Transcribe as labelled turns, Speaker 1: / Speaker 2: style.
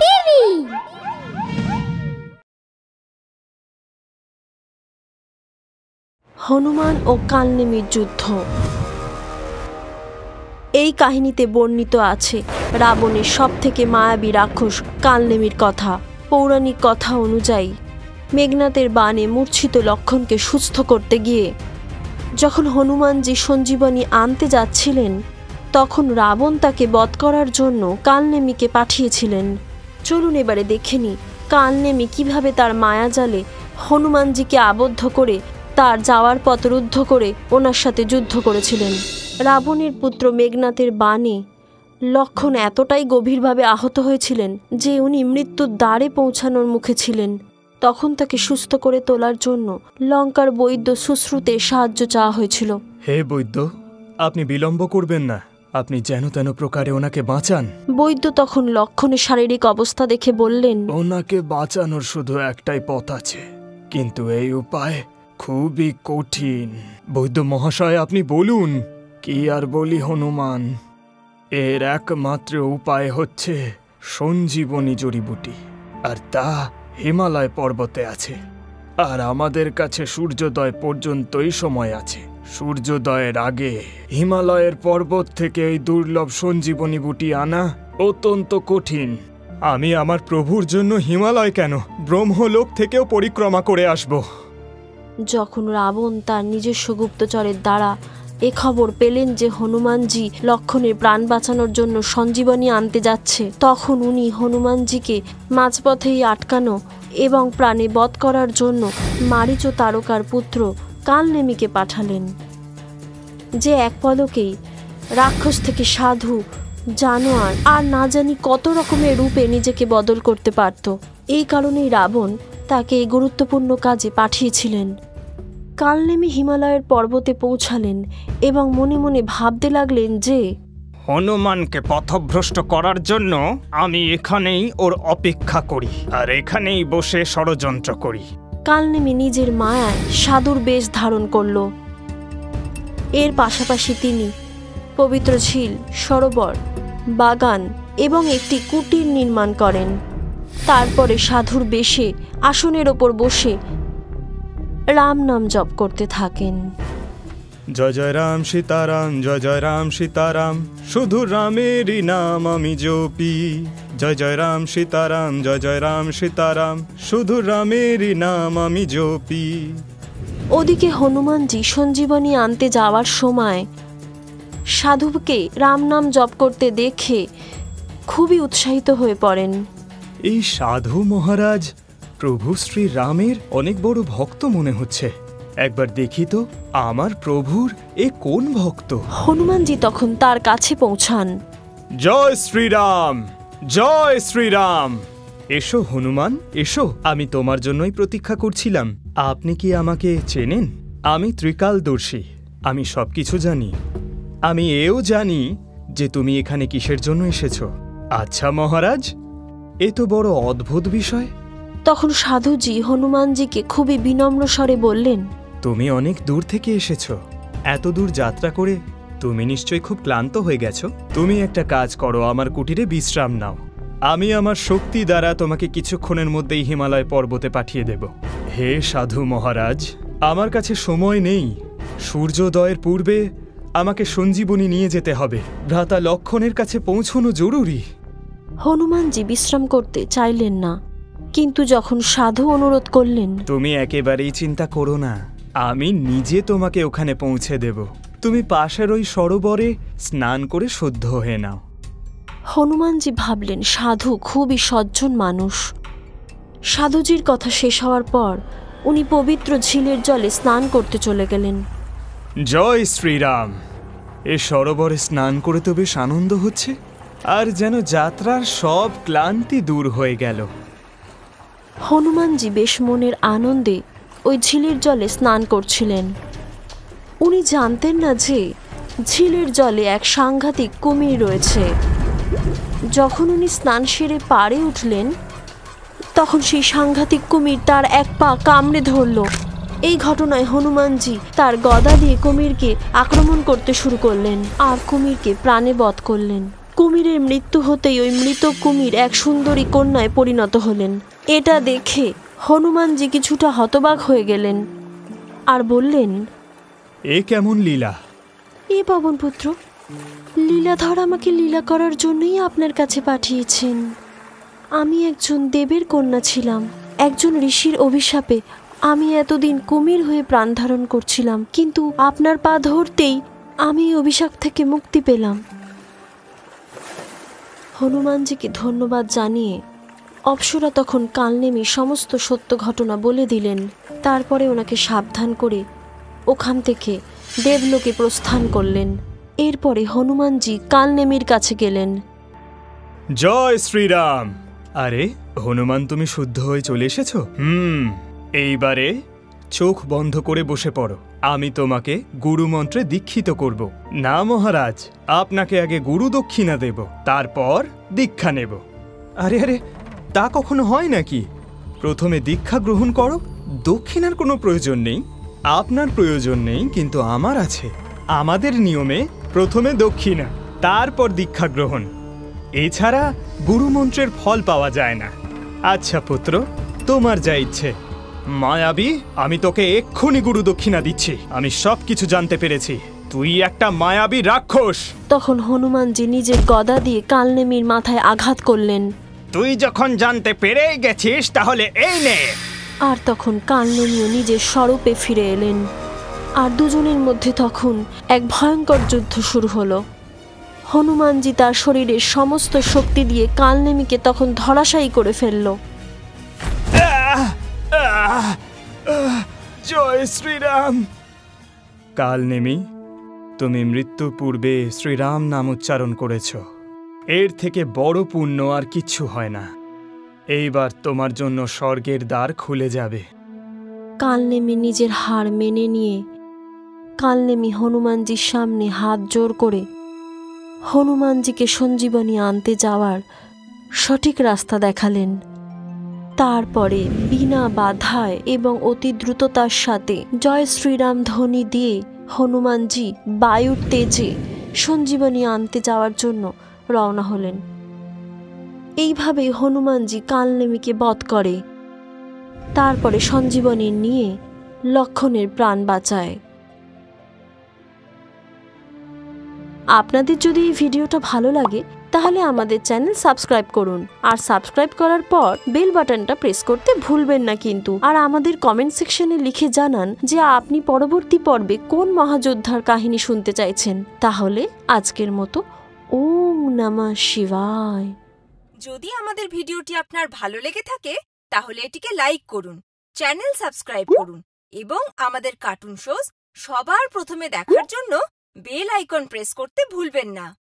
Speaker 1: TV.
Speaker 2: Hanuman ও কালনেমির যুদ্ধ। এই কাহিনীতে বর্ণিত আছে রাবণের সব থেকে মায়াবী রাক্ষস কালনেমির কথা। পৌরাণিক কথা অনুযায়ী, মেঘনাথের বাণে মূর্ছিত লক্ষণকে সুস্থ করতে গিয়ে, যখন হনুমানজি সঞ্জীবনী আনতে যাচ্ছিলেন তখন রাবণ তাকে বধ করার জন্য কালনেমিকে পাঠিয়েছিলেন। চলুন এবারে দেখে নি কালনেমি কীভাবে তার মায়াজালে হনুমানজিকে আবদ্ধ করে তার যাওয়ার পথ রুদ্ধ করে ওনার সাথে যুদ্ধ করেছিলেন। রাবণের পুত্র মেঘনাথের বাণে লক্ষণ এতটাই গভীরভাবে আহত হয়েছিলেন যে উনি মৃত্যুর দ্বারে পৌঁছানোর মুখে ছিলেন। তখন তাকে সুস্থ করে তোলার জন্য লঙ্কার বৈদ্য সুশ্রুতে সাহায্য চাওয়া হয়েছিল।
Speaker 3: হে বৈদ্য, আপনি বিলম্ব করবেন না। আপনি যেন তেন প্রকারে ওনাকে বাঁচান।
Speaker 2: বৈদ্য তখন লক্ষণের শারীরিক অবস্থা দেখে বললেন
Speaker 3: ওনাকে বাঁচানোর শুধু একটাই পথ আছে কিন্তু এই উপায় খুবই কঠিন। বৈদ্য মহাশয় আপনি বলুন কি আর বলি হনুমান? এর একমাত্র উপায় হচ্ছে সঞ্জীবনী জড়িবুটি আর তা হিমালয় পর্বতে আছে আর আমাদের কাছে সূর্যোদয় পর্যন্তই সময় আছে। সূর্যোদয়ের আগে হিমালয়ের পর্বত থেকে এই দুর্লভ সঞ্জীবনী বুটি আনা অত্যন্ত কঠিন। আমি আমার প্রভুর জন্য হিমালয় কেন? ব্রহ্মলোক থেকেও পরিক্রমা করে আসব।
Speaker 2: যখন রাবণ তার নিজস্ব গুপ্তচরের দ্বারা এ খবর পেলেন যে হনুমানজি লক্ষণের প্রাণ বাঁচানোর জন্য সঞ্জীবনী আনতে যাচ্ছে, তখন উনি হনুমানজিকে মাঝপথেই আটকানো এবং প্রাণে বধ করার জন্য মারিচ তারকার পুত্র কালনেমিকে পাঠালেন। যে এক পদকেই রাক্ষস থেকে সাধু, জানোয়ার আর না জানি কত রকমের রূপে নিজেকে বদল করতে পারত। এই কারণেই রাবণ তাকে এই গুরুত্বপূর্ণ কাজে পাঠিয়েছিলেন। কালনেমি হিমালয়ের পর্বতে পৌঁছালেন এবং মনে মনে ভাবতে লাগলেন যে,
Speaker 4: হনুমানকে পথভ্রষ্ট করার জন্য আমি এখানেই ওর অপেক্ষা করি আর এখানেই বসে ষড়যন্ত্র করি।
Speaker 2: কালনেমি নিজের মায়ায় সাধুর বেশ ধারণ করল। এর পাশাপাশি তিনি পবিত্র ঝিল, সরোবর, বাগান এবং একটি কুটির নির্মাণ করেন। তারপরে সাধুর বেশে, আসনের ওপর বসে রাম নাম জপ করতে থাকেন।
Speaker 3: জয় জয় রাম সীতারাম, জয় জয় রাম সীতারাম, শুধু রামেরই নাম আমি জপি। জয় জয় রাম সীতারাম জয় জয় রাম সীতারাম শুধু রামেরই নাম আমি জপি।
Speaker 2: ওদিকে হনুমানজি সঞ্জীবনী আনতে যাওয়ার সময় সাধুকে রাম নাম জপ করতে দেখে খুবই উৎসাহিত হয়ে পড়েন।
Speaker 3: এই সাধু মহারাজ প্রভু শ্রী রামের অনেক বড় ভক্ত মনে হচ্ছে। একবার দেখি তো আমার প্রভুর এ কোন ভক্ত?
Speaker 2: হনুমানজি তখন তার কাছে পৌঁছান।
Speaker 3: জয় শ্রীরাম! জয় শ্রীরাম। এসো হনুমান এসো। আমি তোমার জন্যই প্রতীক্ষা করছিলাম। আপনি কি আমাকে চেনেন? আমি ত্রিকালদর্শী। আমি সবকিছু জানি। আমি এও জানি যে তুমি এখানে কিসের জন্য এসেছ। আচ্ছা মহারাজ এ তো বড় অদ্ভুত বিষয়।
Speaker 2: তখন সাধুজি হনুমানজিকে খুবই বিনম্র স্বরে বললেন
Speaker 3: তুমি অনেক দূর থেকে এসেছ। এত দূর যাত্রা করে তুমি নিশ্চয়ই খুব ক্লান্ত হয়ে গেছো? তুমি একটা কাজ করো আমার কুটিরে বিশ্রাম নাও। আমি আমার শক্তি দ্বারা তোমাকে কিছুক্ষণের মধ্যেই হিমালয় পর্বতে পাঠিয়ে দেব। হে সাধু মহারাজ আমার কাছে সময় নেই। সূর্যোদয়ের পূর্বে আমাকে সঞ্জীবনী নিয়ে যেতে হবে। ভ্রাতা লক্ষণের কাছে পৌঁছনো জরুরি।
Speaker 2: হনুমানজি বিশ্রাম করতে চাইলেন না কিন্তু যখন সাধু অনুরোধ করলেন
Speaker 3: তুমি একেবারেই চিন্তা করো না। আমি নিজে তোমাকে ওখানে পৌঁছে দেব। তুমি পাশের ওই সরোবরে স্নান করে শুদ্ধ হয়ে নাও।
Speaker 2: হনুমানজি ভাবলেন সাধু খুবই সজ্জন মানুষ। সাধুজির কথা শেষ হওয়ার পর উনি পবিত্র ঝিলের জলে স্নান করতে চলে গেলেন।
Speaker 3: জয় শ্রীরাম। এ সরোবরে স্নান করে তো বেশ আনন্দ হচ্ছে আর যেন যাত্রার সব ক্লান্তি দূর হয়ে গেল।
Speaker 2: হনুমানজি বেশ মনের আনন্দে ওই ঝিলের জলে স্নান করছিলেন। উনি জানতেন না যে ঝিলের জলে এক সাংঘাতিক কুমির রয়েছে। যখন উনি স্নান সেরে পাড়ে উঠলেন, তখন সেই সাংঘাতিক কুমির তার এক পা কামড়ে ধরল। এই ঘটনায় হনুমানজি তার গদা দিয়ে কুমিরকে আক্রমণ করতে শুরু করলেন আর কুমিরকে প্রাণে বধ করলেন। কুমিরের মৃত্যু হতেই ওই মৃত কুমির এক সুন্দরী কন্যায় পরিণত হলেন। এটা দেখে হনুমানজি কিছুটা হতবাক হয়ে গেলেন আর বললেন
Speaker 3: এ কেমন লীলা?
Speaker 2: এ পবনপুত্র লীলাধর আমাকে লীলা করার জন্যই আপনার কাছে পাঠিয়েছেন। আমি একজন দেবের কন্যা ছিলাম, একজন ঋষির অভিশাপে। আমি এতদিন কুমির হয়ে প্রাণ ধারণ করছিলাম, কিন্তু আপনার পা ধরতেই আমি অভিশাপ থেকে মুক্তি পেলাম। হনুমানজিকে ধন্যবাদ জানিয়ে অপ্সরা তখন কালনেমি সমস্ত সত্য ঘটনা বলে দিলেন। তারপরে ওনাকে সাবধান করে ওখান থেকে দেবলোকে প্রস্থান করলেন। এরপরে হনুমানজি কালনেমির কাছে গেলেন।
Speaker 3: জয় শ্রীরাম। আরে, হনুমান তুমি শুদ্ধ হয়ে চলে এসেছ? হুম, এইবারে চোখ বন্ধ করে বসে পড়ো। আমি তোমাকে গুরু মন্ত্রে দীক্ষিত করব। না মহারাজ, আপনাকে আগে গুরু দক্ষিণা দেব, তারপর দীক্ষা নেব। আরে আরে, তা কখনো হয় নাকি? প্রথমে দীক্ষা গ্রহণ করো, দক্ষিণার কোনো প্রয়োজন নেই। আপনার প্রয়োজন নেই কিন্তু আমার আছে। আমাদের নিয়মে প্রথমে দক্ষিণা তারপর দীক্ষা গ্রহণ। এছাড়া গুরুমন্ত্রের ফল পাওয়া যায় না। আচ্ছা পুত্র তোমার যা ইচ্ছে। মায়াবী আমি তোকে এক্ষুনি গুরু দক্ষিণা দিচ্ছি। আমি সব কিছু জানতে পেরেছি। তুই একটা মায়াবী রাক্ষস।
Speaker 2: তখন হনুমানজি নিজের গদা দিয়ে কালনেমির মাথায় আঘাত করলেন।
Speaker 4: তুই যখন জানতে পেরেই গেছিস তাহলে এই নে।
Speaker 2: আর তখন কালনেমিও নিজের স্বরূপে ফিরে এলেন। আর দুজনের মধ্যে তখন এক ভয়ঙ্কর যুদ্ধ শুরু হলো। হনুমানজি তার শরীরের সমস্ত শক্তি দিয়ে কালনেমিকে তখন ধরাশায়ী করে ফেলল।
Speaker 3: জয় শ্রীরাম। কালনেমি, তুমি মৃত্যু পূর্বে শ্রীরাম নাম উচ্চারণ করেছ। এর থেকে বড় পুণ্য আর কিচ্ছু হয় না। এইবার তোমার জন্য স্বর্গের দ্বার খুলে যাবে।
Speaker 2: কালনেমি নিজের হার মেনে নিয়ে, কালনেমি হনুমানজির সামনে হাত জোর করে, হনুমানজিকে সঞ্জীবনী আনতে যাওয়ার সঠিক রাস্তা দেখালেন। তারপরে বিনা বাধায় এবং অতি দ্রুততার সাথে জয় শ্রীরাম ধ্বনি দিয়ে হনুমানজি বায়ুর তেজে সঞ্জীবনী আনতে যাওয়ার জন্য রওনা হলেন। এইভাবেই হনুমানজি কালনেমিকে বধ করে। তারপরে সঞ্জীবনী নিয়ে লক্ষণের প্রাণ বাঁচায়। আপনাদের যদি এই ভিডিওটা ভালো লাগে, তাহলে আমাদের চ্যানেল সাবস্ক্রাইব করুন। আর সাবস্ক্রাইব করার পর বেল বাটনটা প্রেস করতে ভুলবেন না কিন্তু। আর আমাদের কমেন্ট সেকশনে লিখে জানান যে আপনি পরবর্তী পর্বে কোন মহাযোদ্ধার কাহিনী শুনতে চাইছেন। তাহলে আজকের মতো ওম নমঃ শিবায়।
Speaker 5: যদি আমাদের ভিডিওটি আপনার ভালো লেগে থাকে, তাহলে এটিকে লাইক করুন, চ্যানেল সাবস্ক্রাইব করুন এবং আমাদের কার্টুন শোজ সবার প্রথমে দেখার জন্য বেল আইকন প্রেস করতে ভুলবেন না।